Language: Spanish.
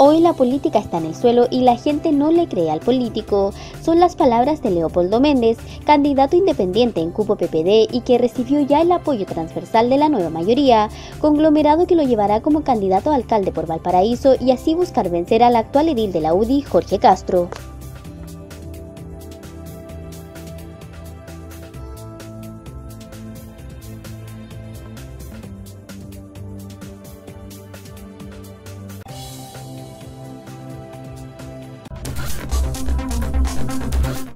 Hoy la política está en el suelo y la gente no le cree al político. Son las palabras de Leopoldo Méndez, candidato independiente en Cupo PPD y que recibió ya el apoyo transversal de la nueva mayoría, conglomerado que lo llevará como candidato a alcalde por Valparaíso y así buscar vencer al actual edil de la UDI, Jorge Castro.